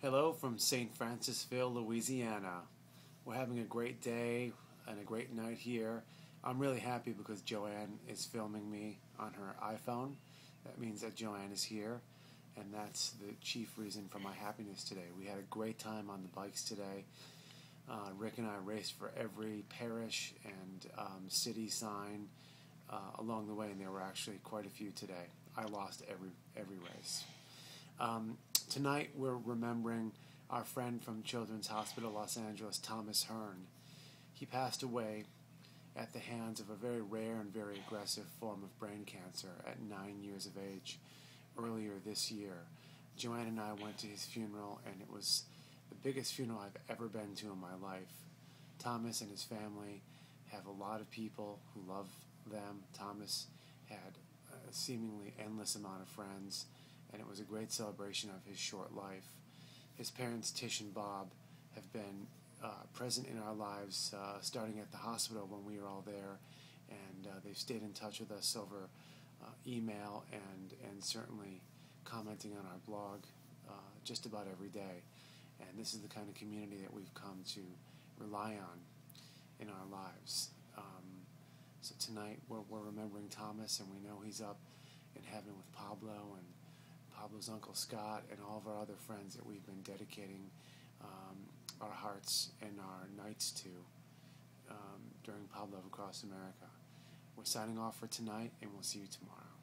Hello from St. Francisville, Louisiana. We're having a great day and a great night here. I'm really happy because Joanne is filming me on her iPhone. That means that Joanne is here, and that's the chief reason for my happiness today. We had a great time on the bikes today. Uh, Rick and I raced for every parish and um, city sign uh, along the way, and there were actually quite a few today. I lost every every race. Um, tonight we're remembering our friend from Children's Hospital Los Angeles, Thomas Hearne. He passed away at the hands of a very rare and very aggressive form of brain cancer at nine years of age earlier this year. Joanne and I went to his funeral, and it was the biggest funeral I've ever been to in my life. Thomas and his family have a lot of people who love them. Thomas had a seemingly endless amount of friends and it was a great celebration of his short life. His parents, Tish and Bob, have been uh, present in our lives uh, starting at the hospital when we were all there, and uh, they've stayed in touch with us over uh, email and, and certainly commenting on our blog uh, just about every day. And this is the kind of community that we've come to rely on in our lives. Um, so tonight we're, we're remembering Thomas, and we know he's up in heaven with Pablo and Pablo's Uncle Scott, and all of our other friends that we've been dedicating um, our hearts and our nights to um, during Pablove Across America. We're signing off for tonight, and we'll see you tomorrow.